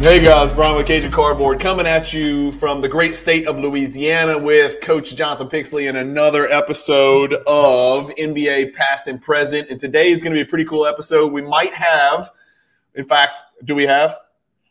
Hey guys, Brian with Cajun Cardboard coming at you from the great state of Louisiana with Coach Jonathan Pixley in another episode of NBA Past and Present. And today is going to be a pretty cool episode. We might have, in fact, do we have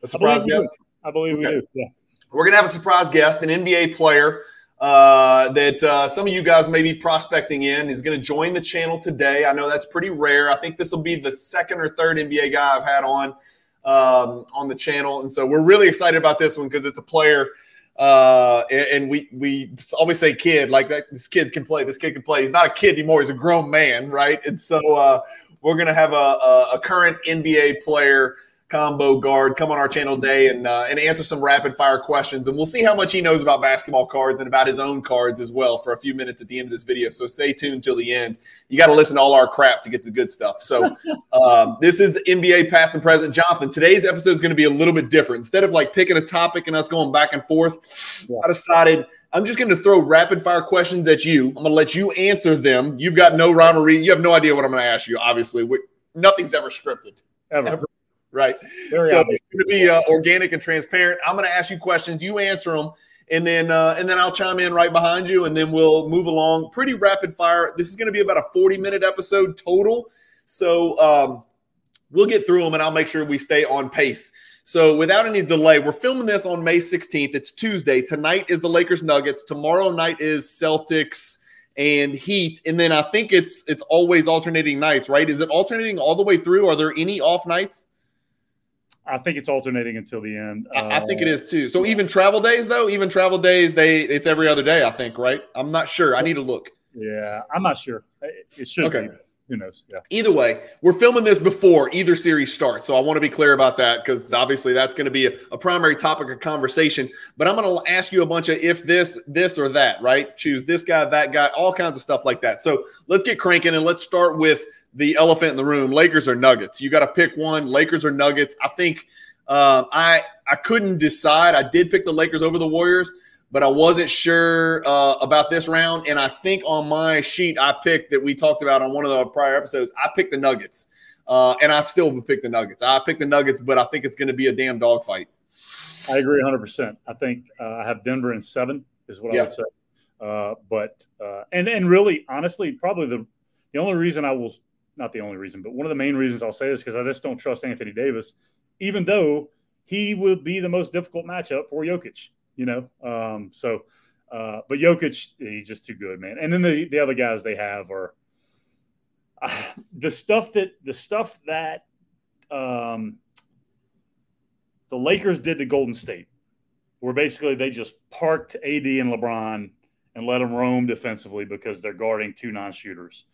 a surprise I guest? I believe Okay. we do. Yeah. We're going to have a surprise guest, an NBA player uh, that uh, some of you guys may be prospecting in. Is going to join the channel today. I know that's pretty rare. I think this will be the second or third NBA guy I've had on um, on the channel, and so we're really excited about this one because it's a player. Uh, and, we we always say kid like that. This kid can play. This kid can play. He's not a kid anymore. He's a grown man, right? And so uh, we're gonna have a, a, a current NBA player combo guard come on our channel today and uh, and answer some rapid fire questions. And we'll see how much he knows about basketball cards and about his own cards as well for a few minutes at the end of this video. So stay tuned till the end. You got to listen to all our crap to get the good stuff. So um, this is nba past and present. Jonathan today's episode is going to be a little bit different. Instead of like picking a topic and us going back and forth Yeah. i decided i'm just going to throw rapid fire questions at you. I'm going to let you answer them. You've got no rhyme or reason you have no idea what i'm going to ask you obviously. We, nothing's ever scripted. Ever. Ever. Right Very so obvious. it's going to be uh, organic and transparent. I'm going to ask you questions, you answer them, and then uh, and then I'll chime in right behind you, and then we'll move along pretty rapid fire. This is going to be about a 40 minute episode total, so um, we'll get through them, and I'll make sure we stay on pace. So without any delay, we're filming this on May 16th. It's Tuesday. Tonight is the Lakers Nuggets. Tomorrow night is Celtics and Heat, and then I think it's it's always alternating nights, right? Is it alternating all the way through? Are there any off nights? I think it's alternating until the end. I I think it Uh, too. So even travel days, though, even travel days, they it's every other day. I think, right? I'm not sure. I need to look. Yeah, I'm not sure. It it should Okay. be. Who knows? Yeah. Either way, we're filming this before either series starts, so I want to be clear about that because obviously that's going to be a, a primary topic of conversation. But I'm going to ask you a bunch of if this, this, or that, right? Choose this guy, that guy, all kinds of stuff like that. So let's get cranking and let's start with the elephant in the room: Lakers or Nuggets. You got to pick one. Lakers or Nuggets. I think um, I I couldn't decide. I did pick the Lakers over the Warriors, but I wasn't sure uh, about this round. And I think on my sheet I picked that we talked about on one of the prior episodes. I picked the Nuggets, uh, and I still would pick the Nuggets. I picked the Nuggets, but I think it's going to be a damn dogfight. I agree 100%. I think uh, I have Denver in seven, is what Yeah. I would say. Uh, but, uh, and, and really, honestly, probably the, the only reason I will, not the only reason, but one of the main reasons I'll say this because I just don't trust Anthony Davis, even though he will be the most difficult matchup for Jokic, you know? Um, so, uh, but Jokic, he's just too good, man. And then the, the other guys they have are uh, the stuff that, the stuff that, um, the Lakers did to Golden State, where basically they just parked AD and LeBron and let them roam defensively because they're guarding two non-shooters.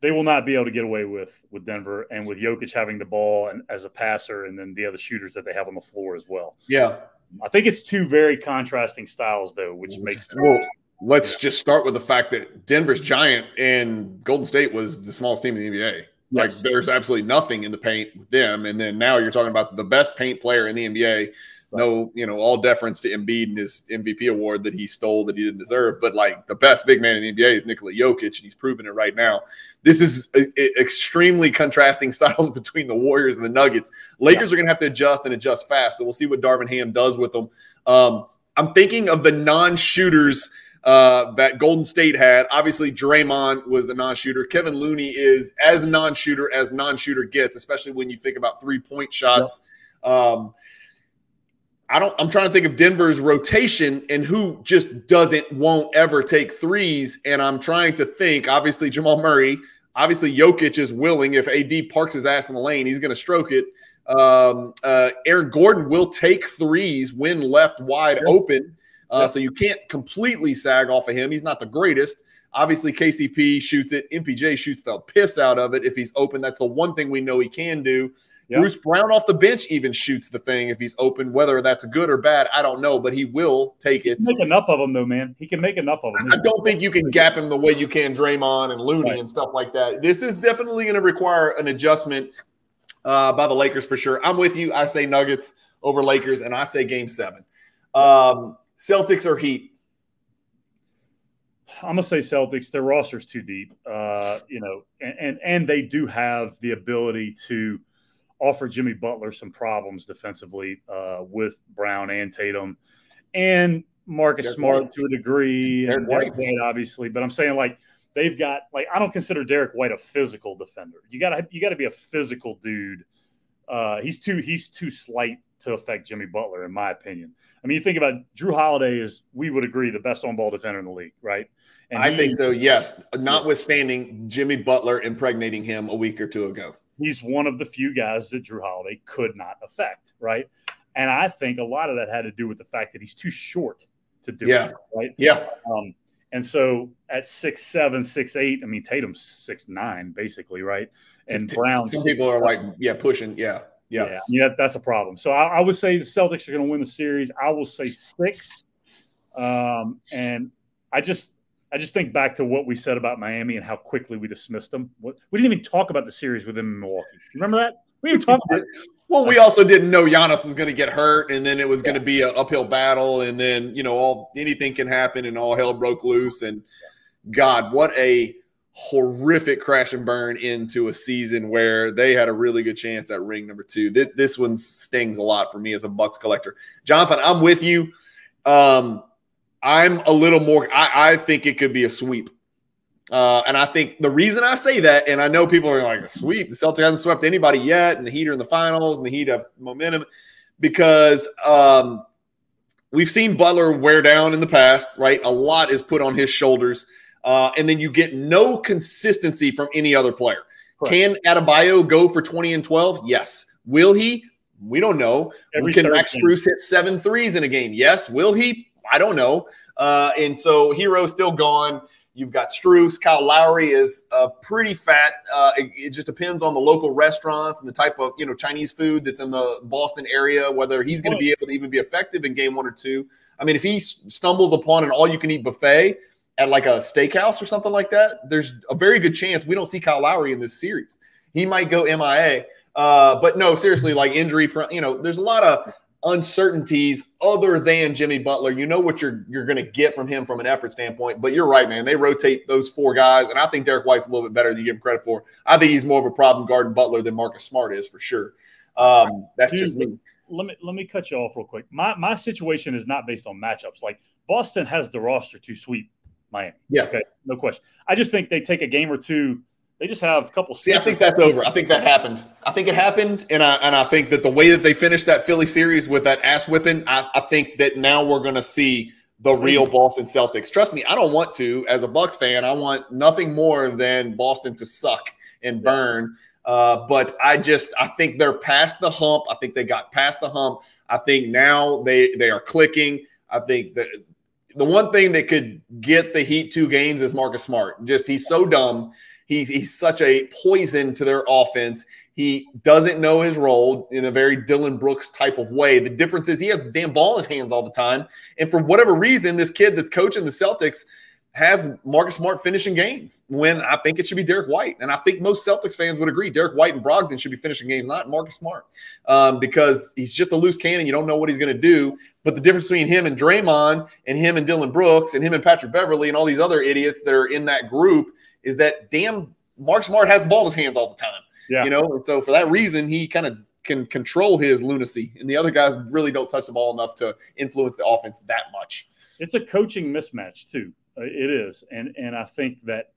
They will not be able to get away with with Denver and with Jokic having the ball and as a passer, and then the other shooters that they have on the floor as well. Yeah. I think it's two very contrasting styles, though, which makes Well, let's just start with the fact that Denver's giant and Golden State was the smallest team in the NBA. Like there's absolutely nothing in the paint with them, and then now you're talking about the best paint player in the NBA. No, you know, all deference to Embiid and his MVP award that he stole that he didn't deserve, but like the best big man in the NBA is Nikola Jokic, and he's proven it right now. This is a, a- extremely contrasting styles between the Warriors and the Nuggets. Lakers are going to have to adjust and adjust fast, so we'll see what Darvin Ham does with them. Um, I'm thinking of the non-shooters uh, that Golden State had. Obviously, Draymond was a non-shooter. Kevin Looney is as non-shooter as non-shooter gets, especially when you think about three-point shots. Um, I don't. I'm trying to think of Denver's rotation and who just doesn't, won't ever take threes. And I'm trying to think. Obviously, Jamal Murray. Obviously, Jokic is willing. If AD parks his ass in the lane, he's going to stroke it. Um, uh, Aaron Gordon will take threes when left wide Sure. open. Uh, Yeah. So you can't completely sag off of him. He's not the greatest. Obviously, KCP shoots it. MPJ shoots the piss out of it if he's open. That's the one thing we know he can do. Yeah. Bruce Brown off the bench even shoots the thing if he's open. Whether that's good or bad, I don't know, but he will take it. He can make enough of them, though, man. He can make enough of them. I don't think you can gap him the way you can Draymond and Looney Right. and stuff like that. This is definitely going to require an adjustment uh, by the Lakers for sure. I'm with you. I say Nuggets over Lakers, and I say Game Seven. Um, Celtics or Heat? I'm gonna say Celtics. Their roster's too deep, uh, you know, and, and and they do have the ability to offer Jimmy Butler some problems defensively uh, with Brown and Tatum, and Marcus Derek Smart to a degree, Derek and White. White obviously. But I'm saying like they've got like I don't consider Derek White a physical defender. You gotta you gotta be a physical dude. Uh, he's too he's too slight to affect Jimmy Butler, in my opinion. I mean, you think about Jrue Holiday is we would agree the best on ball defender in the league, right? And I think so. Yes, notwithstanding Jimmy Butler impregnating him a week or two ago. He's one of the few guys that Jrue Holiday could not affect, right? And I think a lot of that had to do with the fact that he's too short to do yeah. it, right? Yeah. Um, and so at six seven, six eight, I mean Tatum's six nine, basically, right? And Brown. Some people are like, yeah, pushing, yeah, yeah, yeah. that's a problem. So I, I would say the Celtics are going to win the series. I will say six, um, and I just I just think back to what we said about Miami and how quickly we dismissed them. We didn't even talk about the series within Milwaukee. Remember that? We didn't talk about it. Well, we also didn't know Giannis was going to get hurt, and then it was going to be an uphill battle, and then you know all anything can happen, and all hell broke loose. And God, what a horrific crash and burn into a season where they had a really good chance at ring number two. This, this one stings a lot for me as a Bucks collector. Jonathan, I'm with you. Um, I'm a little more. I, I think it could be a sweep. Uh, and I think the reason I say that, and I know people are like, a sweep, the Celtics hasn't swept anybody yet, and the Heat are in the finals, and the Heat have momentum, because um, we've seen Butler wear down in the past, right? A lot is put on his shoulders, uh, and then you get no consistency from any other player. Correct. Can Adebayo go for 20 and 12? Yes. Will he? We don't know. Every Can Max Strus hit seven threes in a game? Yes. Will he? I don't know. Uh, and so Herro's still gone. You've got Strus. Kyle Lowry is uh, pretty fat. Uh, it, it, just depends on the local restaurants and the type of you know Chinese food that's in the Boston area, whether he's going to be able to even be effective in game one or two. I mean, if he stumbles upon an all-you-can-eat buffet at like a steakhouse or something like that, there's a very good chance we don't see Kyle Lowry in this series. He might go MIA. Uh, but no, seriously, like injury, you know, there's a lot of uncertainties other than Jimmy Butler. You know what you're you're going to get from him from an effort standpoint. But you're right, man. They rotate those four guys, and I think Derek White's a little bit better than you give him credit for. I think he's more of a problem guarding Butler than Marcus Smart is for sure. Um, that's Dude, just me. Let me let me cut you off real quick. My my situation is not based on matchups. Like Boston has the roster to sweep Miami. Yeah. Okay. No question. I just think they take a game or two they just have a couple. See, I think that's over. I think that happened. I think it happened, and I and I think that the way that they finished that Philly series with that ass whipping, I, I think that now we're going to see the real Boston Celtics. Trust me, I don't want to. As a Bucks fan, I want nothing more than Boston to suck and burn. Uh, but I just I think they're past the hump. I think they got past the hump. I think now they they are clicking. I think that the one thing that could get the Heat two games is Marcus Smart. Just he's so dumb He's, he's such a poison to their offense. He doesn't know his role in a very Dillon Brooks type of way. The difference is he has the damn ball in his hands all the time. And for whatever reason, this kid that's coaching the Celtics has Marcus Smart finishing games when I think it should be Derek White. And I think most Celtics fans would agree Derek White and Brogdon should be finishing games, not Marcus Smart, um, because he's just a loose cannon. You don't know what he's going to do. But the difference between him and Draymond and him and Dillon Brooks and him and Patrick Beverley and all these other idiots that are in that group is that damn Mark Smart has the ball in his hands all the time. Yeah. You know, and so for that reason, he kind of can control his lunacy, and the other guys really don't touch the ball enough to influence the offense that much. It's a coaching mismatch too. Uh, it is, and and I think that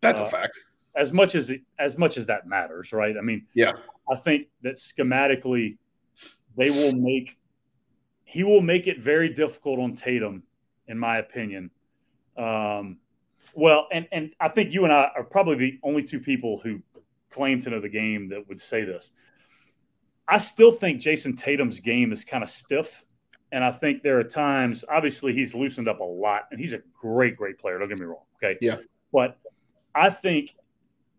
that's uh, a fact. As much as it, as much as that matters, right? I mean, yeah, I think that schematically, they will make he will make it very difficult on Tatum, in my opinion. Um, well, and and I think you and I are probably the only two people who claim to know the game that would say this. I still think Jayson Tatum's game is kind of stiff. And I think there are times, obviously, he's loosened up a lot and he's a great, great player. Don't get me wrong. Okay. Yeah. But I think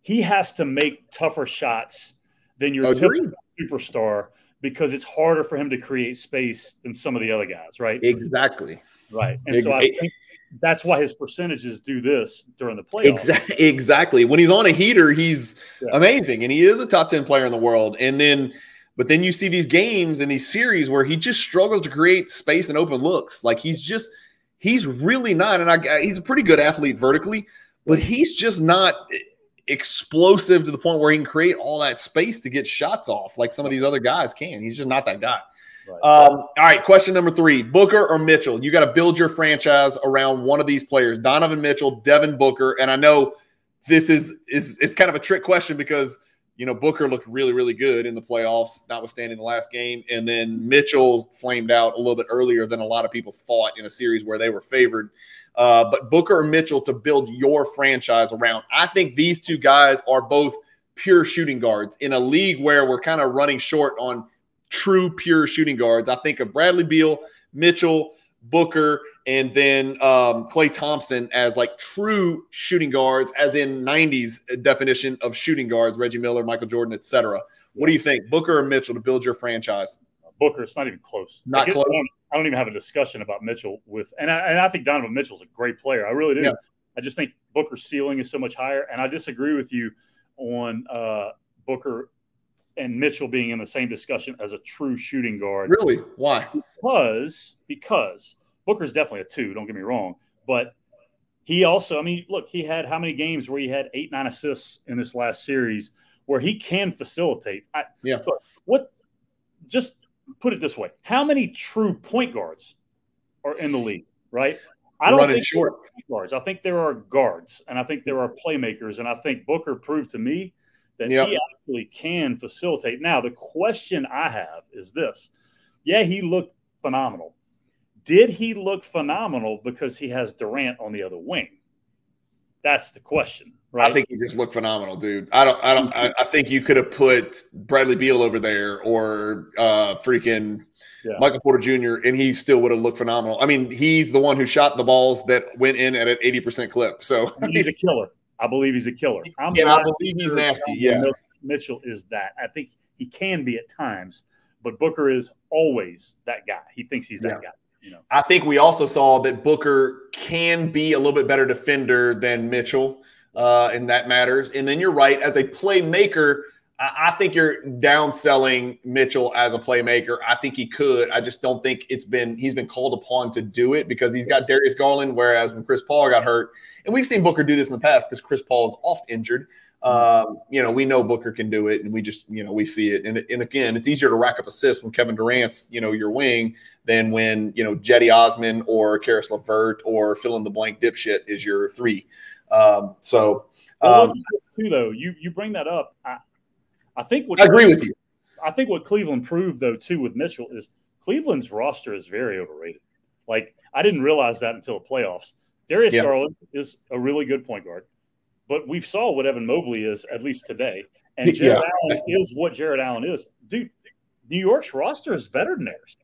he has to make tougher shots than your typical superstar because it's harder for him to create space than some of the other guys, right? Exactly. Right. And so I think that's why his percentages do this during the playoffs. Exactly. Exactly. When he's on a heater, he's yeah. amazing, and he is a top ten player in the world. And then, but then you see these games and these series where he just struggles to create space and open looks. Like he's just he's really not, and I, he's a pretty good athlete vertically, but he's just not. explosive to the point where he can create all that space to get shots off like some of these other guys can. He's just not that guy. Right. Um, all right, question number three Booker or Mitchell? You got to build your franchise around one of these players Donovan Mitchell, Devin Booker. And I know this is, is it's kind of a trick question because you know, Booker looked really, really good in the playoffs, notwithstanding the last game. And then Mitchell's flamed out a little bit earlier than a lot of people thought in a series where they were favored. Uh, but Booker or Mitchell to build your franchise around. I think these two guys are both pure shooting guards in a league where we're kind of running short on true pure shooting guards. I think of Bradley Beal, Mitchell, Booker, and then um, Klay Thompson as like true shooting guards, as in 90s definition of shooting guards, Reggie Miller, Michael Jordan, etc. What do you think, Booker or Mitchell, to build your franchise? Booker, it's not even close. Not close. I don't, I don't, even have a discussion about Mitchell with, and I, and I think Donovan Mitchell's a great player. I really do. Yeah. I just think Booker's ceiling is so much higher, and I disagree with you on uh, Booker and Mitchell being in the same discussion as a true shooting guard. Really? Why? Because because Booker's definitely a two. Don't get me wrong, but he also, I mean, look, he had how many games where he had eight nine assists in this last series where he can facilitate. I, yeah. what? Just put it this way: How many true point guards are in the league? Right. I don't Running think short guards. I think there are guards, and I think there are playmakers, and I think Booker proved to me that yep. he actually can facilitate. Now, the question I have is this: Yeah, he looked phenomenal. Did he look phenomenal because he has Durant on the other wing? That's the question. Right? I think he just looked phenomenal, dude. I don't. I don't. I, I think you could have put Bradley Beal over there or uh, freaking yeah. Michael Porter Jr. and he still would have looked phenomenal. I mean, he's the one who shot the balls that went in at an eighty percent clip. So he's a killer. I believe he's a killer. I'm yeah, I believe he's nasty. Yeah, Mitchell is that. I think he can be at times, but Booker is always that guy. He thinks he's that yeah. guy. You know. I think we also saw that Booker can be a little bit better defender than Mitchell, uh, and that matters. And then you're right, as a playmaker, I think you're downselling Mitchell as a playmaker. I think he could. I just don't think it's been he's been called upon to do it because he's got Darius Garland. Whereas when Chris Paul got hurt, and we've seen Booker do this in the past because Chris Paul is oft injured. Um, you know, we know Booker can do it, and we just you know we see it. And, and again, it's easier to rack up assists when Kevin Durant's you know your wing than when you know Cedi Osman or Caris LeVert or fill in the blank dipshit is your three. Um, so. Um, well, too, though, you you bring that up. I, I think what I agree with you. I think what Cleveland proved though too with Mitchell is Cleveland's roster is very overrated. Like I didn't realize that until the playoffs. Darius yeah. Garland is a really good point guard, but we saw what Evan Mobley is at least today, and Jarrett yeah. Allen is what Jarrett Allen is. Dude, New York's roster is better than theirs,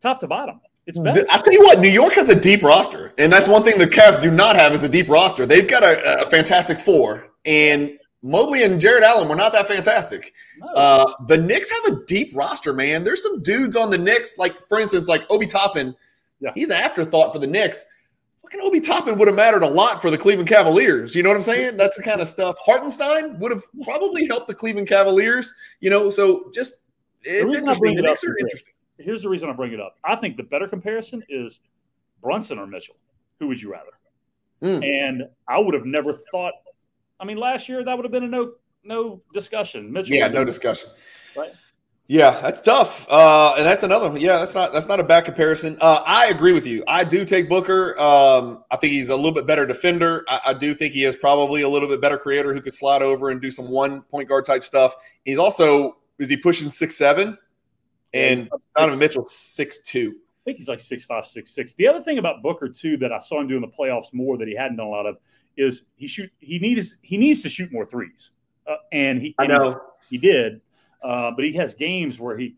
top to bottom. It's better. I tell you what, New York has a deep roster, and that's one thing the Cavs do not have is a deep roster. They've got a, a fantastic four, and Mobley and Jarrett Allen were not that fantastic. No. Uh, the Knicks have a deep roster, man. There's some dudes on the Knicks, like for instance, like Obi Toppin. Yeah. He's an afterthought for the Knicks. Fucking Obi Toppin would have mattered a lot for the Cleveland Cavaliers. You know what I'm saying? That's the kind of stuff. Hartenstein would have probably helped the Cleveland Cavaliers. You know, so just it's interesting. The Knicks are interesting. Here's the reason I bring it up. I think the better comparison is Brunson or Mitchell. Who would you rather? Mm. And I would have never thought I mean, last year that would have been a no no discussion. Mitchell yeah, no discussion. Right. Yeah, that's tough. Uh, and that's another. Yeah, that's not that's not a bad comparison. Uh, I agree with you. I do take Booker. Um, I think he's a little bit better defender. I, I, do think he is probably a little bit better creator who could slide over and do some one point guard type stuff. He's also is he pushing six seven? And Donovan Mitchell six two. I think he's like six five, six six. The other thing about Booker too that I saw him do in the playoffs more that he hadn't done a lot of is he shoot he needs he needs to shoot more threes, uh, and he I know he, he did, uh, but he has games where he,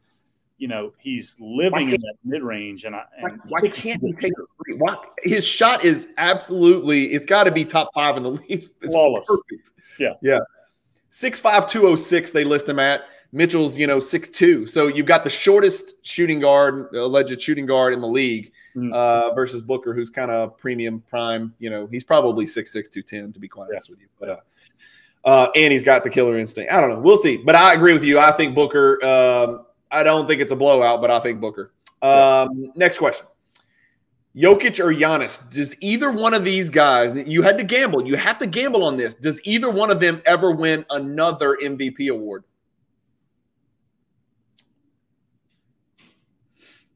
you know, he's living in that mid range, and I and why, why can't he take a three? Why, his shot is absolutely it's got to be top five in the league. It's flawless. Perfect. Yeah, yeah. Six five two oh six. They list him at. Mitchell's, you know, six two. So you've got the shortest shooting guard, alleged shooting guard in the league, mm. uh, versus Booker, who's kind of premium prime. You know, he's probably six six two ten to be quite yeah. honest with you. But uh, uh, and he's got the killer instinct. I don't know. We'll see. But I agree with you. I think Booker. Um, I don't think it's a blowout, but I think Booker. Um, yeah. Next question. Jokic or Giannis, does either one of these guys, you had to gamble, you have to gamble on this. Does either one of them ever win another MVP award?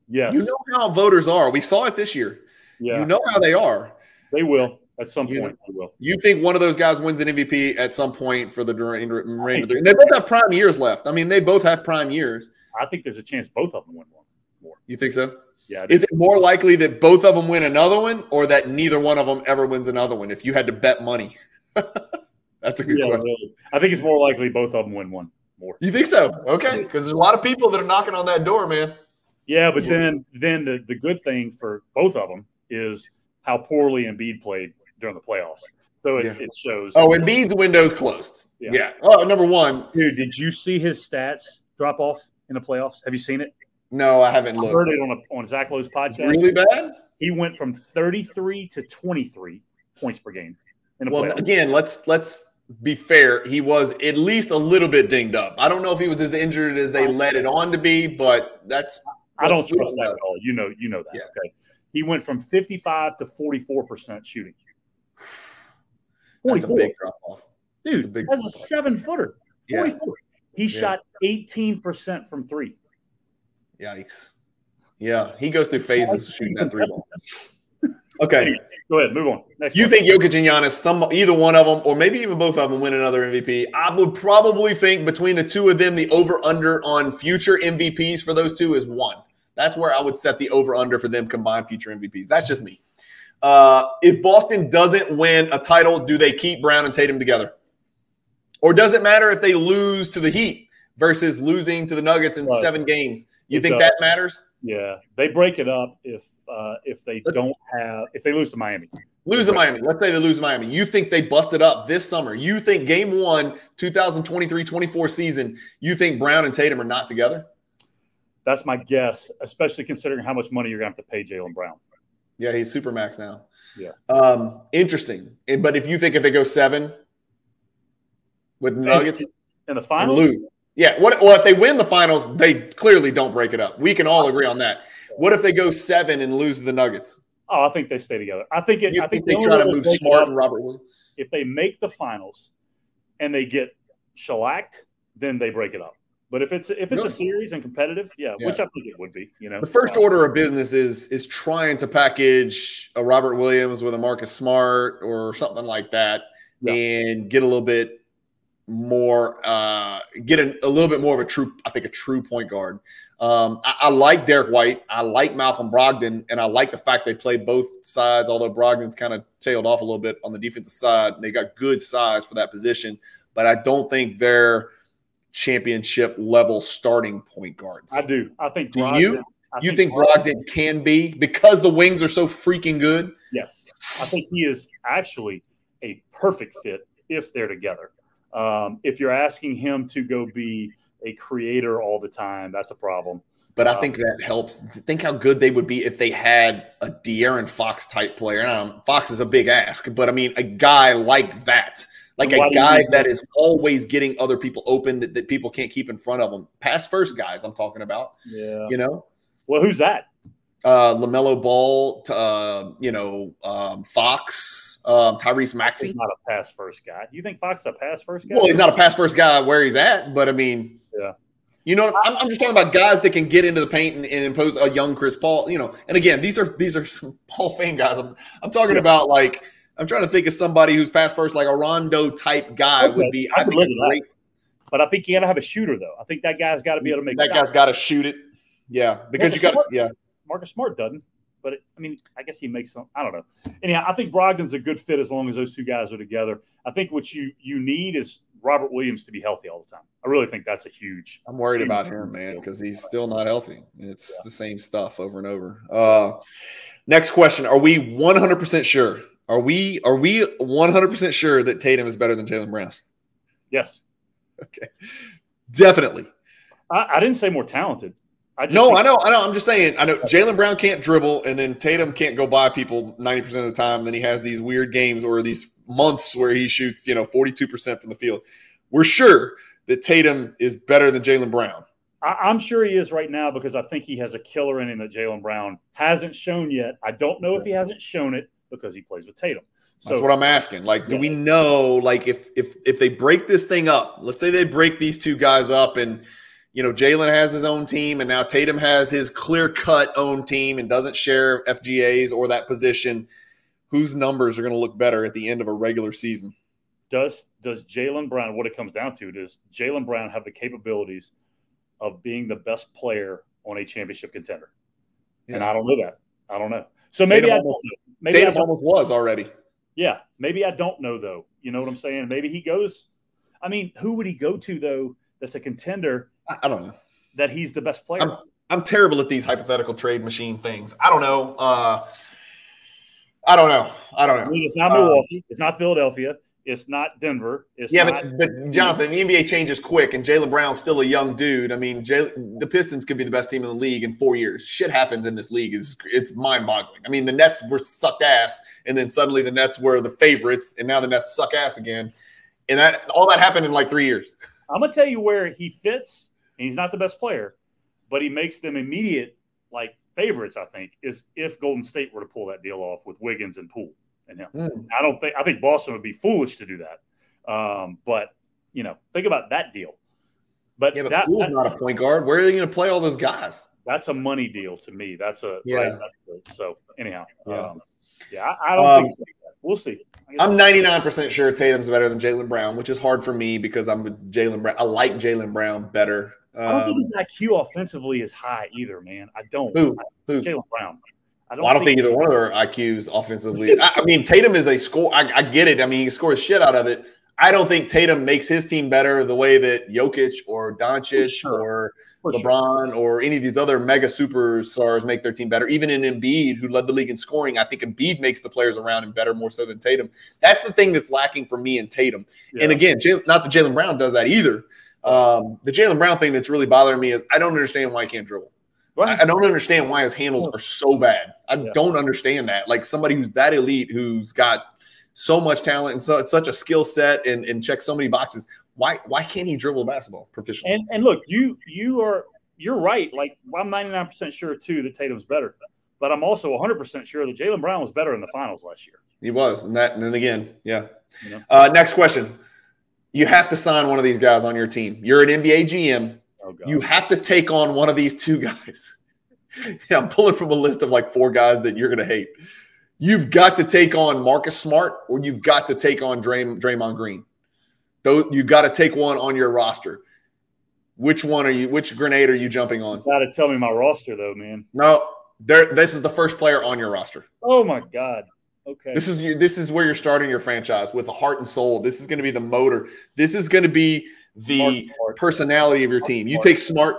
Yes. You know how voters are. We saw it this year. Yeah. You know how they are. They will at some You point. They will. You think one of those guys wins an MVP at some point for the of they both have prime years left. I mean, they both have prime years. I think there's a chance both of them win one more. You think so? Yeah. Is it more likely that both of them win another one, or that neither one of them ever wins another one? If you had to bet money, that's a good Yeah, question. really. I think it's more likely both of them win one more. You think so? Okay, because there's a lot of people that are knocking on that door, man. Yeah, but then then the, the good thing for both of them is how poorly Embiid played during the playoffs. So it, Yeah. it shows. Oh, Embiid's window's closed. Yeah. Yeah. Oh, number one. dude, did you see his stats drop off in the playoffs? Have you seen it? No, I haven't I looked. heard it on a, on Zach Lowe's It's podcast. really bad. He went from 33 to 23 points per game in the Well, playoffs. again, let's let's be fair. He was at least a little bit dinged up. I don't know if he was as injured as they let it on to be, but that's I don't trust that at all. You know, you know that. Yeah. Okay. He went from 55 to 44 percent shooting. that's a 44. big drop off. Dude, a big that's a seven footer. Yeah. 44. He shot 18 percent from three. Yikes. Yeah, he goes through phases of shooting that three ball. Okay. Go ahead, move on. Next You one. think Jokic and Giannis, some either one of them, or maybe even both of them, win another MVP? I would probably think between the two of them, the over under on future MVPs for those two is one. That's where I would set the over under for them combined future MVPs. That's just me. Uh, if Boston doesn't win a title, do they keep Brown and Tatum together? Or does it matter if they lose to the Heat versus losing to the Nuggets in seven games? You It think does. that matters? Yeah, they break it up if uh, if they don't have if they lose to Miami. Lose to Miami. Let's say they lose to Miami. You think they busted up this summer. You think game one, 2023 24 season, you think Brown and Tatum are not together? That's my guess, especially considering how much money you're going to have to pay Jaylen Brown. Yeah, he's super max now. Yeah. Um, interesting. But if you think if they go seven with Nuggets in the and finals. lose. Yeah. What well if they win the finals, they clearly don't break it up. We can all agree on that. What if they go seven and lose the Nuggets? Oh, I think they stay together. I think it. You I think think they try to move smart up, and Robert Williams? if they make the finals and they get shellacked, then they break it up. But if it's if it's Really? a series and competitive, yeah, Yeah. which I think it would be. You know, The first order of business is is trying to package a Robert Williams with a Marcus Smart or something like that, Yeah. and get a little bit more, uh, get a, a little bit more of a true, I think, a true point guard. Um, I, I like Derek White, I like Malcolm Brogdon, and I like the fact they play both sides. Although Brogdon's kind of tailed off a little bit on the defensive side, they got good size for that position, but I don't think they're championship level starting point guards. I do. I think. Do Brogdon- you? I You think Brogdon can be because the wings are so freaking good? Yes, I think he is actually a perfect fit if they're together. Um, if you're asking him to go be a creator all the time, that's a problem. But I Um, think that helps. Think how good they would be if they had a De'Aaron Fox type player. Um, Fox is a big ask, but I mean a guy like that, like a guy that is always getting other people open that, that people can't keep in front of them. Pass first guys, I'm talking about. Yeah. You know, Well, who's that? uh, Lamelo Ball, t- uh, you know, um, Fox, um, Tyrese Maxey. He's not a pass first guy. You think Fox is a pass first guy? Well, he's not a pass first guy where he's at, but I mean, Yeah. You know, I'm, I'm just talking about guys that can get into the paint and, and impose a young Chris Paul. You know, and again, these are these are some Hall of Fame guys. I'm, I'm talking about like I'm trying to think of somebody who's pass first, like a Rondo type guy Okay. would be. I I think great. But I think you got to have a shooter, though. I think that guy's got to be able to make That shots. guy's got to shoot it. Yeah, because you got Smart. yeah. Marcus Smart doesn't. But it, I mean, I guess he makes some. I don't know. Anyhow, I think Brogdon's a good fit as long as those two guys are together. I think what you you need is Robert Williams to be healthy all the time. I really think that's a huge. I'm worried about him, man, because he's still not healthy. And It's the same stuff over and over. Uh, next question: Are we 100 percent sure? Are we are we 100 percent sure that Tatum is better than Jaylen Brown? Yes, Okay, definitely. I, I didn't say more talented. I just No, I know, I know. I'm just saying. I know Jaylen Brown can't dribble, and then Tatum can't go by people 90 percent of the time. And then he has these weird games or these months where he shoots, you know, 42 percent from the field. We're sure that Tatum is better than Jaylen Brown. I, am sure he is right now because I think he has a killer in him that Jaylen Brown hasn't shown yet. I don't know if he hasn't shown it because he plays with Tatum. So, That's what I'm asking. Like, do yeah. we know, like, if if if they break this thing up, let's say they break these two guys up, and you know Jaylen has his own team, and now Tatum has his clear cut own team and doesn't share FGAs or that position. Whose numbers are going to look better at the end of a regular season? Does does Jaylen Brown? What it comes down to does Jaylen Brown have the capabilities of being the best player on a championship contender? Yeah. And I don't know that. I don't know. So maybe Tatum I don't know. Maybe Tatum I almost was already. Yeah, maybe I don't know though. You know what I'm saying? Maybe he goes. I mean, who would he go to though? That's a contender. I, don't know that he's the best player. I'm, I'm, terrible at these hypothetical trade machine things. I don't know. Uh, I don't know. I don't know. It's not Milwaukee. Uh, it's not Philadelphia. It's not Denver. It's yeah, not, but, but Jonathan, the NBA changes quick, and Jaylen Brown's still a young dude. I mean, Jay, the Pistons could be the best team in the league in four years. Shit happens in this league. is It's mind boggling. I mean, the Nets were sucked ass, and then suddenly the Nets were the favorites, and now the Nets suck ass again. And that all that happened in like three years. I'm gonna tell you where he fits. And he's not the best player, but he makes them immediate like favorites. I think is if Golden State were to pull that deal off with Wiggins and Poole and him. Mm. I don't think I think Boston would be foolish to do that. Um, but you know, think about that deal. But, yeah, but that, Poole's that, not a point guard. Where are they going to play all those guys? That's a money deal to me. That's a yeah. Right, so anyhow, yeah, um, yeah I, I, don't um, think we'll see. I'm 99% sure Tatum's better than Jaylen Brown, which is hard for me because I'm with Jaylen Brown. I like Jaylen Brown better. Um, I don't think his IQ offensively is high either, man. I don't. Who? Who? Jaylen Brown. I don't, well, I don't think, think, either one of their IQs offensively. I, I, mean, Tatum is a score. I, I, get it. I mean, he scores shit out of it. I don't think Tatum makes his team better the way that Jokic or Doncic sure. or For LeBron sure. or any of these other mega superstars make their team better. Even in Embiid, who led the league in scoring, I think Embiid makes the players around him better more so than Tatum. That's the thing that's lacking for me in Tatum. Yeah. And again, not that Jaylen Brown does that either. Um, the Jaylen Brown thing that's really bothering me is I don't understand why he can't dribble. Right. I don't understand why his handles are so bad. I yeah. don't understand that. Like somebody who's that elite, who's got so much talent and so, such a skill set and, and checks so many boxes. Why why can't he dribble basketball proficiently? And and look, you you are you're right. Like I'm 99 percent sure too that Tatum's better, but I'm also 100 percent sure that Jaylen Brown was better in the finals last year. He was, and that and then again, yeah. You know? uh, next question: You have to sign one of these guys on your team. You're an NBA GM Oh, you have to take on one of these two guys. yeah, I'm pulling from a list of like four guys that you're going to hate. You've got to take on Marcus Smart or you've got to take on Dray- Draymond Green. Though you got to take one on your roster. Which one are you? Which grenade are you jumping on? Got to tell me my roster though, man. No, there. This is the first player on your roster. Oh my god. Okay. This is your, this is where you're starting your franchise with a heart and soul. This is going to be the motor. This is going to be the personality of your team. You take smart.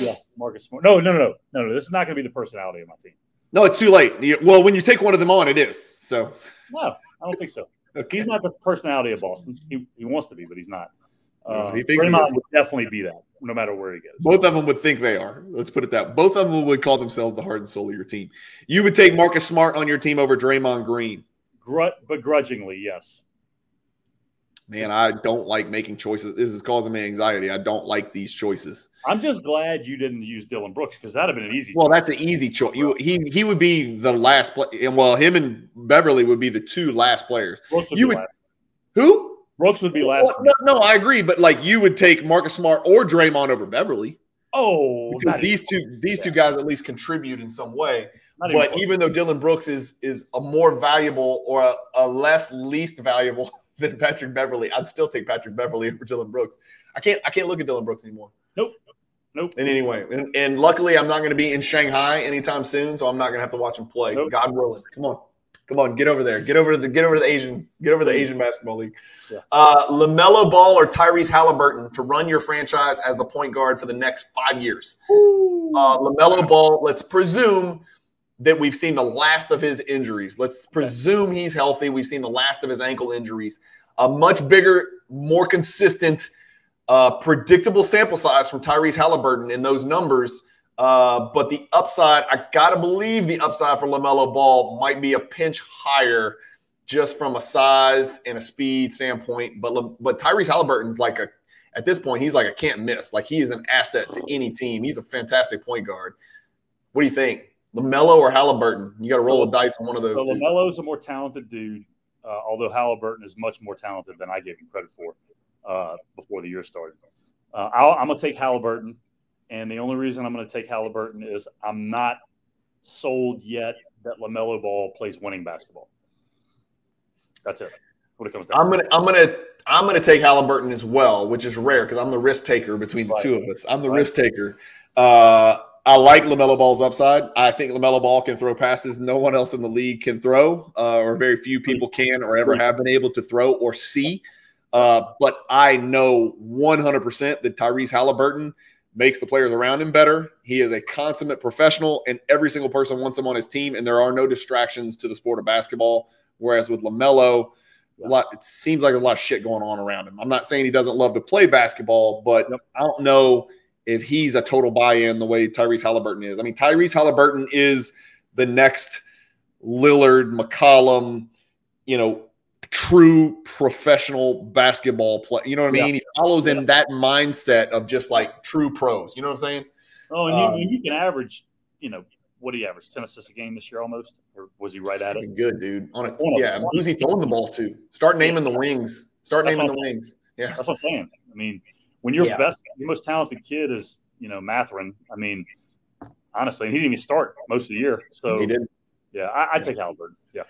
Yeah, Marcus Smart. No, no, no, no, no. This is not going to be the personality of my team. No, it's too late. Well, when you take one of them on, it is. So. No, I don't think so. okay. He's not the personality of Boston. He, he wants to be, but he's not. Uh, he thinks Draymond he would definitely be that, no matter where he goes. Both of them would think they are. Let's put it that. Both of them would call themselves the heart and soul of your team. You would take Marcus Smart on your team over Draymond Green. Gr- begrudgingly, yes man, I don't like making choices. This is causing me anxiety. I don't like these choices. I'm just glad you didn't use Dillon Brooks because that'd have been an easy. Well, choice. that's an easy choice. You, he he would be the last play, and well, him and Beverley would be the two last players. Brooks would you would last. who? Brooks would be last. Well, no, no, I agree, but like you would take Marcus Smart or Draymond over Beverley. Oh, because these two these two guys at least contribute in some way. Not but even, even though Dillon Brooks is is a more valuable or a, a less least valuable than Patrick Beverley, I'd still take Patrick Beverley over Dillon Brooks. I can't I can't look at Dillon Brooks anymore. Nope. Nope. In any way. And, and luckily I'm not going to be in Shanghai anytime soon, so I'm not going to have to watch him play. Nope. God willing. Come on. Come on, get over there. Get over to the get over to the Asian, get over to the Asian basketball league. Yeah. Uh, LaMelo Ball or Tyrese Halliburton to run your franchise as the point guard for the next five years. Uh, LaMelo Ball, let's presume that we've seen the last of his injuries. Let's presume he's healthy. We've seen the last of his ankle injuries. A much bigger, more consistent, uh, predictable sample size from Tyrese Halliburton in those numbers. Uh, but the upside, I got to believe the upside for LaMelo Ball might be a pinch higher just from a size and a speed standpoint. But, but Tyrese Halliburton's like a at this point, he's like a can't miss. Like he is an asset to any team. He's a fantastic point guard. What do you think? LaMelo or Halliburton? You got to roll a dice on one of those. So LaMelo's a more talented dude, uh, although Halliburton is much more talented than I gave him credit for uh, before the year started. Uh, i am going to take Halliburton, and the only reason I'm going to take Halliburton is I'm not sold yet that LaMelo Ball plays winning basketball. That's it. What it comes down. I'm gonna I'm gonna I'm gonna take Halliburton as well, which is rare because I'm the risk taker between the right. two of us. I'm the right. risk taker. Uh, I like LaMelo Ball's upside. I think LaMelo Ball can throw passes no one else in the league can throw, uh, or very few people can or ever have been able to throw or see. Uh, but I know 100% that Tyrese Halliburton makes the players around him better. He is a consummate professional, and every single person wants him on his team, and there are no distractions to the sport of basketball. Whereas with LaMelo, yeah. lot, it seems like a lot of shit going on around him. I'm not saying he doesn't love to play basketball, but yep. I don't know if he's a total buy-in the way Tyrese Halliburton is. I mean, Tyrese Halliburton is the next Lillard, McCollum, you know, true professional basketball player. You know what I mean? Yeah. He follows in that mindset of just like true pros. You know what I'm saying? Oh, and um, you, you can average, you know, what do you average? 10 assists a game this year almost? Or was he right at it? Good, dude. On a, yeah. Who's he throwing the ball to? Start naming the wings. Start naming the wings. Yeah. That's what I'm saying. I mean, when your yeah. best, your most talented kid is, you know, Mathurin, I mean, honestly, he didn't even start most of the year. So he did. Yeah, I, I take Halliburton. Yeah.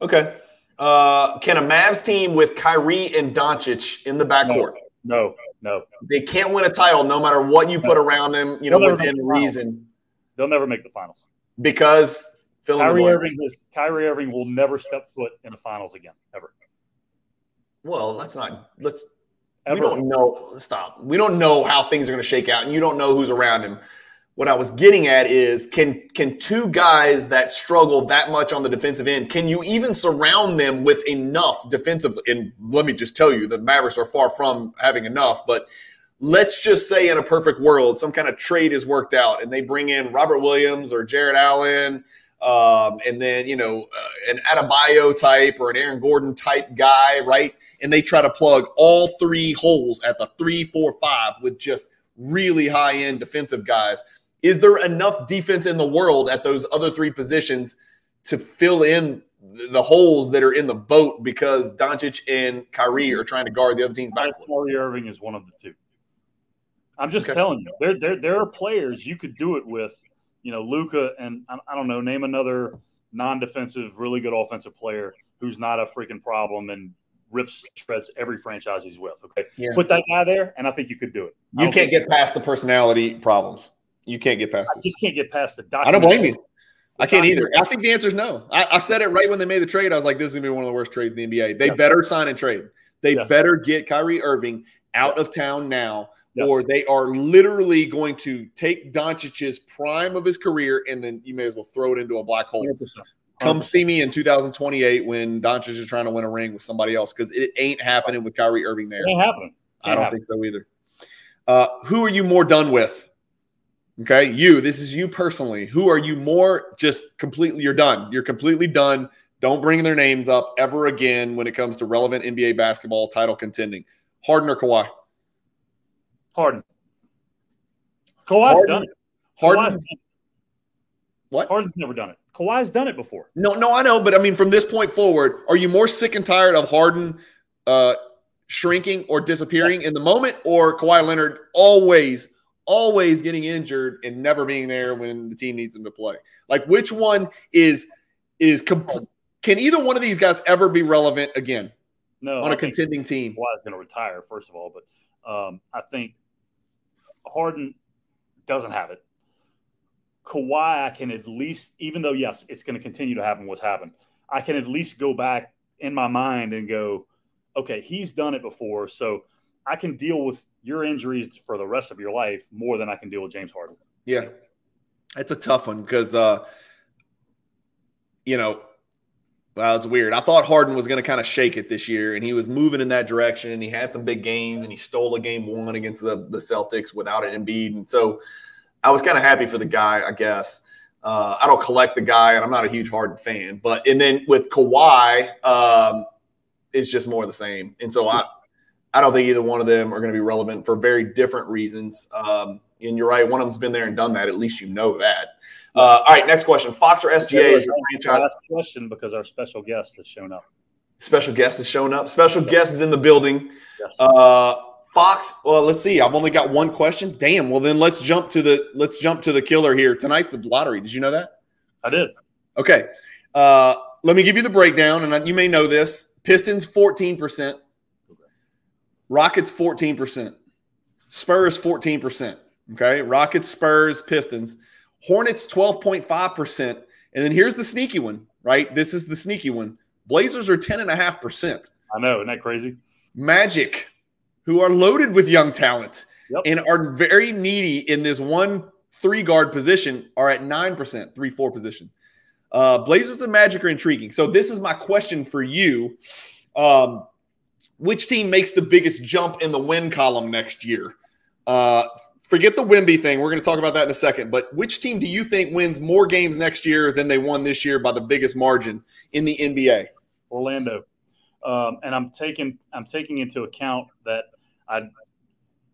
Okay. Uh, can a Mavs team with Kyrie and Doncic in the backcourt? No, no, no. They can't win a title no matter what you put around them, you know, within reason. They'll never make the finals. Because Kyrie Irving has, Kyrie Irving will never step foot in the finals again, ever. Well, let's not let's Ever. we don't know stop. We don't know how things are going to shake out, and you don't know who's around him what I was getting at is can can two guys that struggle that much on the defensive end, can you even surround them with enough defensive? And let me just tell you, the Mavericks are far from having enough. But let's just say in a perfect world, some kind of trade is worked out, and they bring in Robert Williams or Jarrett Allen. Um, and then you know uh, an Adebayo type or an Aaron Gordon type guy, right? And they try to plug all three holes at the three, four, five with just really high end defensive guys is there enough defense in the world at those other three positions to fill in the holes that are in the boat because Doncic and Kyrie are trying to guard the other team's back? Kyrie Irving is one of the two. I'm just okay. telling you, there, there, there are players you could do it with. You know, Luka and I, I don't know, name another non-defensive, really good offensive player who's not a freaking problem and rips shreds every franchise he's with. Okay, yeah. put that guy there, and I think you could do it. You can't get past the personality problems. You can't get past it. I just can't get past the I don't blame you. I can't either. I think the answer is no. I, I, said it right when they made the trade. I was like, this is going to be one of the worst trades in the NBA. They yes. better sign and trade. They yes. better get Kyrie Irving out yes. of town now, or they are literally going to take Doncic's prime of his career and then you may as well throw it into a black hole. 100%. 100%. Come see me in 2028 when Doncic is trying to win a ring with somebody else because it ain't happening with Kyrie Irving there. It ain't happening. I don't think so either. Uh, who are you more done with? Okay, you, this is you personally. Who are you more just completely, you're done. You're completely done. Don't bring their names up ever again when it comes to relevant NBA basketball title contending. Harden or Kawhi? Harden. Kawhi's Harden, done it. Harden. Kawhi's what? Harden's never done it. Kawhi's done it before. No, no, I know, but I mean, from this point forward, are you more sick and tired of Harden uh, shrinking or disappearing yes. in the moment, or Kawhi Leonard always always getting injured and never being there when the team needs him to play. Like which one is is comp- can either one of these guys ever be relevant again? No, on a contending team. Kawhi's going to retire first of all, but um, I think Harden doesn't have it. Kawhi, I can at least, even though yes, it's going to continue to happen. What's happened? I can at least go back in my mind and go, okay, he's done it before, so I can deal with your injuries for the rest of your life more than I can deal with James Harden. Yeah. It's a tough one because, uh, you know, well, it's weird. I thought Harden was going to kind of shake it this year, and he was moving in that direction, and he had some big games, and he stole a game one against the, the Celtics without an Embiid. And so I was kind of happy for the guy, I guess. Uh, I don't collect the guy, and I'm not a huge Harden fan. But and then with Kawhi, um, it's just more the same. And so I I don't think either one of them are going to be relevant for very different reasons. Um, and you're right, one of them's been there and done that. At least you know that. Uh, all right, next question. Fox or SGA is your franchise? Last question because our special guest has shown up. Special guest has shown up. Special guest is in the building. Yes. Uh, Fox. Well, let's see. I've only got one question. Damn. Well, then let's jump to the let's jump to the killer here. Tonight's the lottery. Did you know that? I did. Okay. Uh, let me give you the breakdown, and you may know this. Pistons fourteen percent. Rockets fourteen percent. Spurs fourteen percent. Okay. Rockets, Spurs, Pistons. Hornets 12.5%. And then here's the sneaky one, right? This is the sneaky one. Blazers are 10.5%. I know. Isn't that crazy? Magic, who are loaded with young talent Yep. and are very needy in this one three guard position, are at 9%, three, four position. Uh, Blazers and Magic are intriguing. So this is my question for you. Um, which team makes the biggest jump in the win column next year? Uh, forget the Wemby thing. We're going to talk about that in a second. But which team do you think wins more games next year than they won this year by the biggest margin in the NBA? Orlando. Um, and I'm taking I'm taking into account that I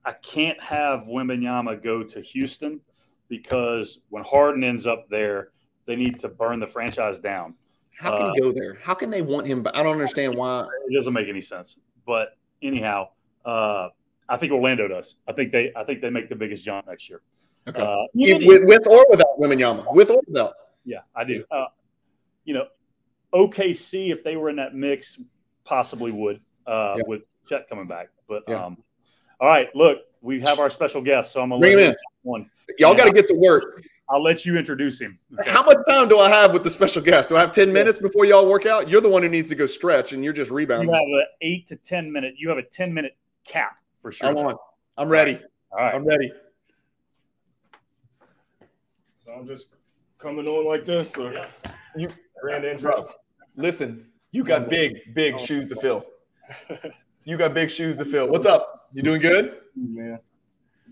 I can't have Wembanyama go to Houston because when Harden ends up there, they need to burn the franchise down. How can he go there? How can they want him? But I don't understand why. It doesn't make any sense. But anyhow, uh, I think Orlando does. I think they I think they make the biggest jump next year. Okay. Uh, If- even- with, with or without Wembanyama, with or without. Yeah, I do. Uh, you know, OKC if they were in that mix, possibly would uh, Yeah. with Chet coming back. But Yeah. um, all right, look, we have our special guest, so I'm gonna Bring let him him one. Y'all got to get to work. I'll let you introduce him. Okay. How much time do I have with the special guest? Do I have 10 minutes before y'all work out? You're the one who needs to go stretch, and you're just rebounding. You have an eight to ten minute. You have a ten minute cap for sure. I'm on. I'm ready. All right. I'm ready. So I'm just coming on like this, or You- grand entrance. Listen, you got big, big oh. shoes to fill. You got big shoes to fill. What's up? You doing good? Man,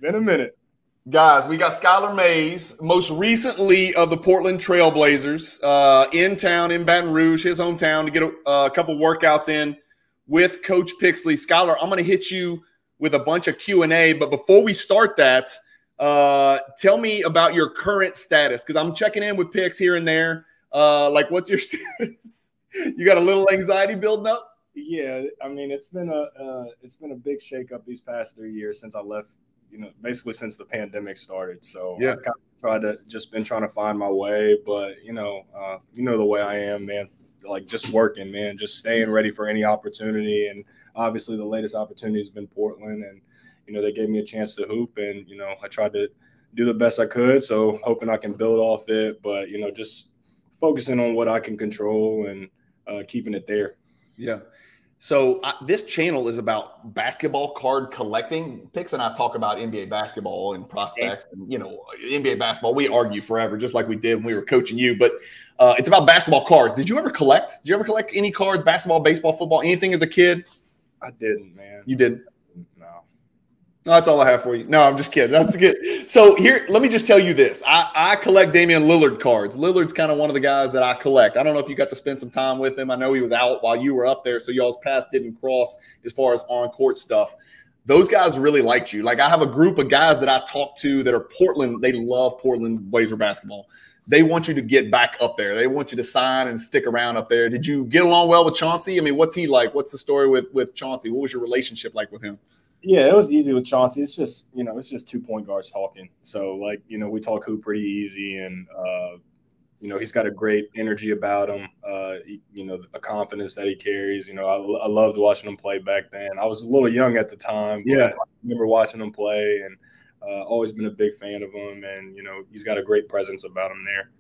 been a minute. Guys, we got Skylar Mays, most recently of the Portland Trailblazers, uh, in town in Baton Rouge, his hometown, to get a, a couple workouts in with Coach Pixley. Skylar, I'm going to hit you with a bunch of Q and A, but before we start that, uh, tell me about your current status because I'm checking in with Pix here and there. Uh, like, what's your status? you got a little anxiety building up? Yeah, I mean it's been a uh, it's been a big shakeup these past three years since I left. You know, basically since the pandemic started. So Yeah. I've kind of tried to just been trying to find my way, but you know, uh, you know the way I am, man. Like just working, man, just staying ready for any opportunity. And obviously, the latest opportunity has been Portland, and you know they gave me a chance to hoop, and you know I tried to do the best I could. So hoping I can build off it, but you know just focusing on what I can control and uh, keeping it there. Yeah. So this channel is about basketball card collecting. Pix and I talk about NBA basketball and prospects, and you know NBA basketball. We argue forever, just like we did when we were coaching you. But uh, it's about basketball cards. Did you ever collect? Did you ever collect any cards? Basketball, baseball, football, anything as a kid? I didn't, man. You did. That's all I have for you. No, I'm just kidding. That's good. So here, let me just tell you this. I, I collect Damian Lillard cards. Lillard's kind of one of the guys that I collect. I don't know if you got to spend some time with him. I know he was out while you were up there, so y'all's paths didn't cross as far as on court stuff. Those guys really liked you. Like I have a group of guys that I talk to that are Portland. They love Portland Blazer basketball. They want you to get back up there. They want you to sign and stick around up there. Did you get along well with Chauncey? I mean, what's he like? What's the story with with Chauncey? What was your relationship like with him? Yeah, it was easy with Chauncey. It's just, you know, it's just two point guards talking. So, like, you know, we talk hoop pretty easy, and uh, you know, he's got a great energy about him. Uh, he, you know, the confidence that he carries. You know, I, I loved watching him play back then. I was a little young at the time. but Yeah. I remember watching him play, and uh, always been a big fan of him. And you know, he's got a great presence about him there.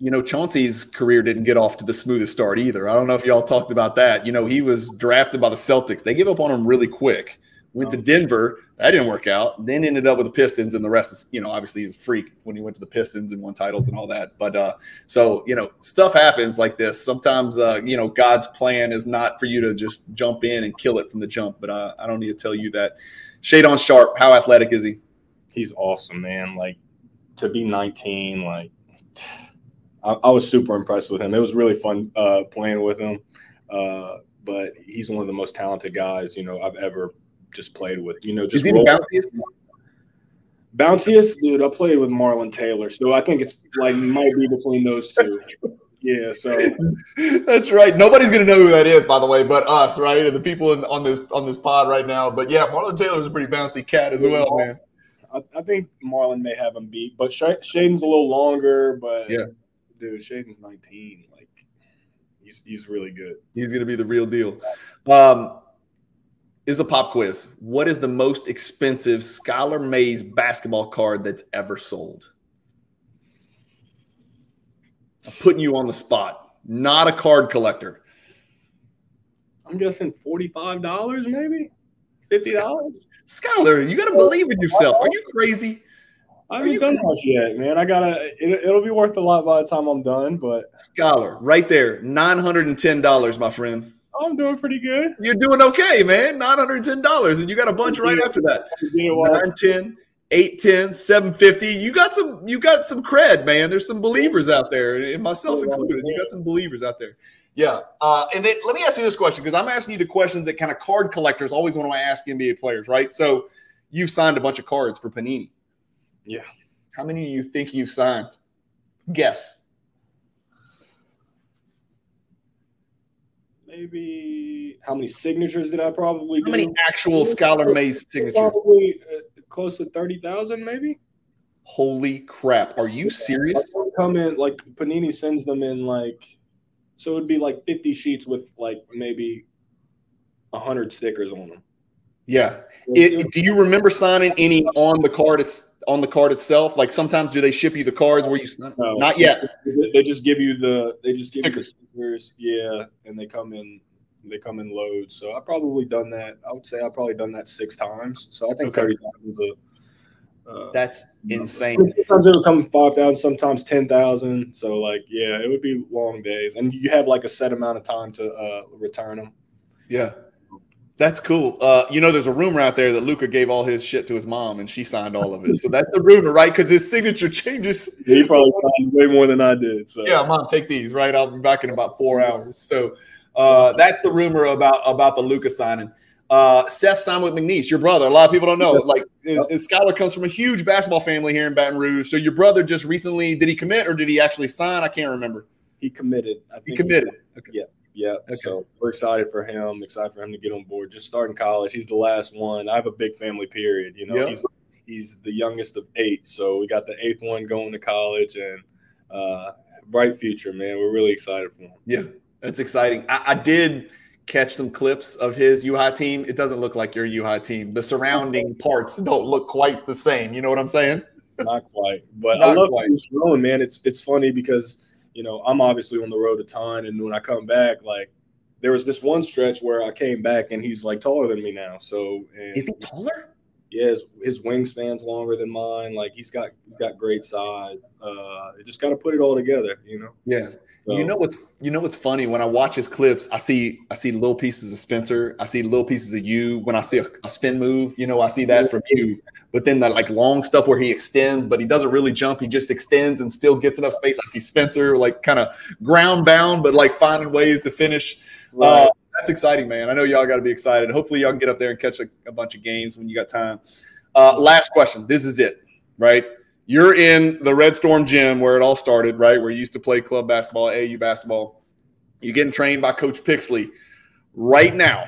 you know, Chauncey's career didn't get off to the smoothest start either. I don't know if y'all talked about that. You know, he was drafted by the Celtics. They gave up on him really quick. Went to Denver. That didn't work out. Then ended up with the Pistons, and the rest is, you know, obviously he's a freak when he went to the Pistons and won titles and all that. But uh, so you know, stuff happens like this. Sometimes, uh, you know, God's plan is not for you to just jump in and kill it from the jump. But uh, I don't need to tell you that. Shaedon Sharpe, how athletic is he? he's awesome, man. Like to be 19, like I, I was super impressed with him. It was really fun uh, playing with him. Uh, but he's one of the most talented guys, you know, I've ever just played with. You know, just Is he bounciest? Bounciest, dude. I played with Marlon Taylor, so I think it's like might be between those two. Yeah, so that's right. Nobody's gonna know who that is, by the way, but us, right? And the people in, on this on this pod right now. But yeah, Marlon Taylor's a pretty bouncy cat as well, man. I, I think Marlon may have him beat, but Shaedon's a little longer. But yeah, dude, Shaedon's 19. Like he's he's really good. He's gonna be the real deal. Um, is a pop quiz. What is the most expensive Skylar Mays basketball card that's ever sold? I'm putting you on the spot. Not a card collector. I'm guessing forty-five dollars, maybe fifty dollars. Skylar, you got to believe in yourself. Are you crazy? I haven't done much yet, man. I gotta. It, will be worth a lot by the time I'm done. But Skylar, right there, nine hundred and ten dollars, my friend. I'm doing pretty good. You're doing okay, man. Nine hundred and ten dollars, and you got a bunch right after that. Nine ten. 810 750 you got some you got some cred man. There's some believers out there and myself included. You got some believers out there. Yeah uh, and then let me ask you this question because i'm asking you the questions that kind of card collectors always want to ask nba players right? So you've signed a bunch of cards for panini. Yeah. How many do you think you've signed? Guess maybe how many signatures did i probably how do? many actual Mays signatures probably uh, close to thirty thousand, maybe. Holy crap! Are you serious? Come in like Panini sends them in like, so it'd be like fifty sheets with like maybe hundred stickers on them. Yeah. It, do you remember signing any on the card? It's on the card itself. Like sometimes do they ship you the cards where you? No, not yet. They just give you the. They just give stickers. you the stickers. Yeah, and they come in they come in loads. So I've probably done that. I would say I've probably done that six times. So I think okay. thirty is a uh, that's insane. Sometimes it would come five thousand, sometimes ten thousand. So like, yeah, it would be long days, and you have like a set amount of time to uh, return them. Yeah, that's cool. Uh, you know, there's a rumor out there that Luka gave all his shit to his mom, and she signed all of it. So that's the rumor, right? Because his signature changes. he probably signed way more than I did. So yeah, mom, take these. Right, I'll be back in about four hours. So uh, that's the rumor about about the Luka signing. Uh, Seth signed with McNeese, your brother. A lot of people don't know. Like, is, Skylar comes from a huge basketball family here in Baton Rouge. So your brother just recently did he commit or did he actually sign? I can't remember. He committed. he committed. He, okay. Yeah. Yeah. Okay. So we're excited for him. Excited for him to get on board. Just starting college. He's the last one. I have a big family. Period. You know, yep. he's he's the youngest of eight. So we got the eighth one going to college and uh, bright future, man. We're really excited for him. Yeah. That's exciting. I, I, did catch some clips of his U-High team. It doesn't look like your U-High team. The surrounding parts don't look quite the same. You know what I'm saying? Not quite, but Not I love quite. he's growing, man. It's it's funny because you know I'm obviously on the road a ton, and when I come back, like there was this one stretch where I came back and he's like taller than me now. So is he taller? Yeah, his, his wingspan's longer than mine. Like he's got he's got great size. Uh, just got to put it all together, you know. Yeah, so. You know what's you know what's funny when I watch his clips, I see I see little pieces of Spencer, I see little pieces of you. When I see a, a spin move, you know, I see that from you. But then that like long stuff where he extends, but he doesn't really jump, he just extends and still gets enough space. I see Spencer like kind of ground bound, but like finding ways to finish. Right. Uh, that's exciting, man. I know y'all got to be excited. Hopefully, y'all can get up there and catch a, a bunch of games when you got time. Uh, last question. This is it, right? you're in the Red Storm gym where it all started, right? Where you used to play club basketball, AU basketball. You're getting trained by Coach Pixley right now,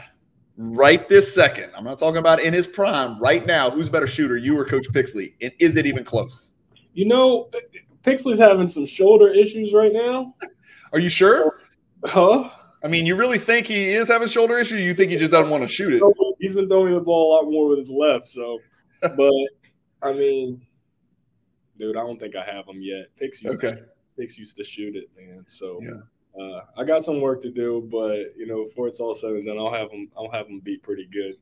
right this second. I'm not talking about in his prime. Right now, who's better shooter, you or Coach Pixley? And is it even close? You know, Pixley's having some shoulder issues right now. Are you sure? Huh? I mean, you really think he is having shoulder issues? you think he just doesn't want to shoot it? He's been throwing the ball a lot more with his left. So, but I mean, dude. I don't think I have him yet. Pix used okay. to, Pix used to shoot it, man. So yeah. uh, I got some work to do, but you know, before it's all said and done, I'll have them. I'll have them beat pretty good.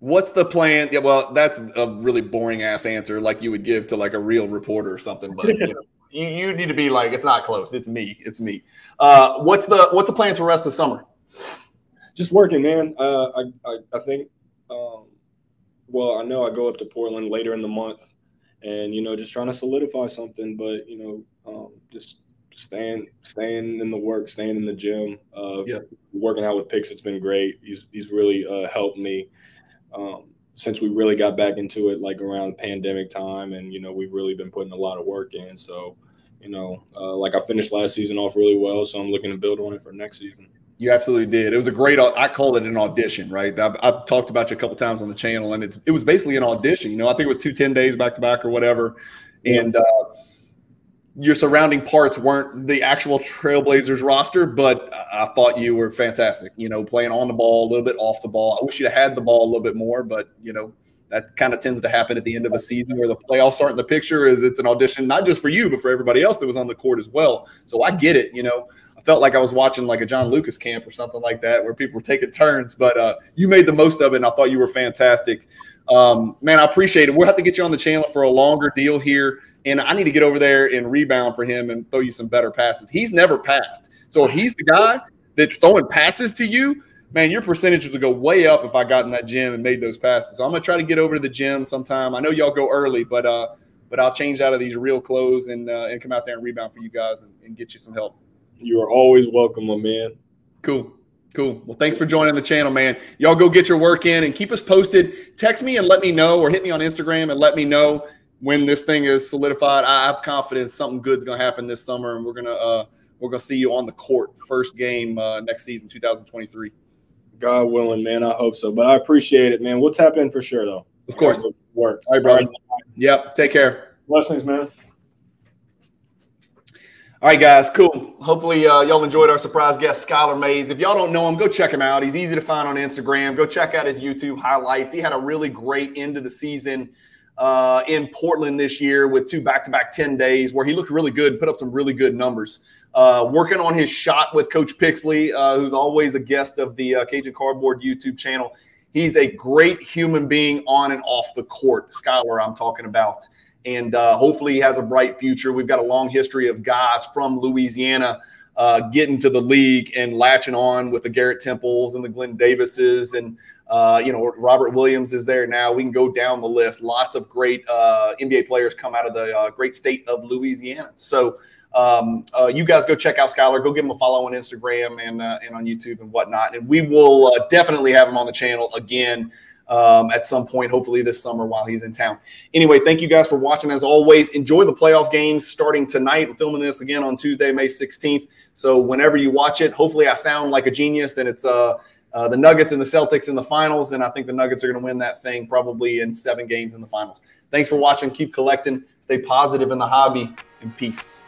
What's the plan? Yeah, well, that's a really boring ass answer, like you would give to like a real reporter or something. But you, know, you, you, need to be like, it's not close. It's me. It's me. Uh, what's the what's the plans for the rest of the summer? Just working, man. Uh, I, I, I think. Um, well, I know I go up to Portland later in the month and you know just trying to solidify something but you know um, just staying staying in the work staying in the gym uh, yeah. working out with Pix it's been great he's he's really uh, helped me um, since we really got back into it, like around pandemic time, and you know, we've really been putting a lot of work in. So, you know, uh, like I finished last season off really well, so I'm looking to build on it for next season. You absolutely did. It was a great. I called it an audition, right? I've, I've, talked about you a couple times on the channel, and it's it was basically an audition. You know, I think it was two 10 days back to back or whatever, and uh, your surrounding parts weren't the actual Trailblazers roster, but I thought you were fantastic. You know, playing on the ball, a little bit off the ball. I wish you'd had the ball a little bit more, but you know that kind of tends to happen at the end of a season where the playoffs aren't in the picture. Is it's an audition not just for you, but for everybody else that was on the court as well. So I get it. You know, I felt like I was watching like a John Lucas camp or something like that, where people were taking turns. But uh, you made the most of it, and I thought you were fantastic. Um, man, I appreciate it. We'll have to get you on the channel for a longer deal here. And I need to get over there and rebound for him and throw you some better passes. He's never passed. So if he's the guy that's throwing passes to you, man, your percentages would go way up if I got in that gym and made those passes. So I'm gonna try to get over to the gym sometime. I know y'all go early, but uh, but I'll change out of these real clothes and uh, and come out there and rebound for you guys and, and get you some help. You are always welcome, my man. Cool. Cool. Well, thanks for joining the channel, man. Y'all go get your work in and keep us posted. Text me and let me know, or hit me on Instagram and let me know when this thing is solidified. I have confidence something good's going to happen this summer, and we're gonna uh, we're gonna see you on the court first game uh, next season, 2023. God willing, man. I hope so. But I appreciate it, man. We'll tap in for sure, though. Of course. Work. All right, bro. Yep. Take care. Blessings, man. All right, guys, cool. Hopefully, uh, y'all enjoyed our surprise guest, Skylar Mays. If y'all don't know him, go check him out. He's easy to find on Instagram. Go check out his YouTube highlights. He had a really great end of the season uh, in Portland this year with two back to back 10 days where he looked really good and put up some really good numbers. Uh, working on his shot with Coach Pixley, uh, who's always a guest of the uh, Cajun Cardboard YouTube channel. He's a great human being on and off the court. Skylar, I'm talking about and uh, hopefully he has a bright future. We've got a long history of guys from Louisiana uh, getting to the league and latching on with the Garrett Temples and the Glen Davises and uh, you know Robert Williams is there now. We can go down the list. Lots of great uh, NBA players come out of the uh, great state of Louisiana. So. Um, uh, you guys go check out Skylar. Go give him a follow on Instagram and and on YouTube and whatnot. And we will definitely have him on the channel again um, at some point, hopefully this summer while he's in town. Anyway, thank you guys for watching. As always, enjoy the playoff games starting tonight. I'm filming this again on Tuesday, May 16th. So whenever you watch it, hopefully I sound like a genius and it's uh, uh, the Nuggets and the Celtics in the finals. And I think the Nuggets are going to win that thing probably in seven games in the finals. Thanks for watching. Keep collecting. Stay positive in the hobby and peace.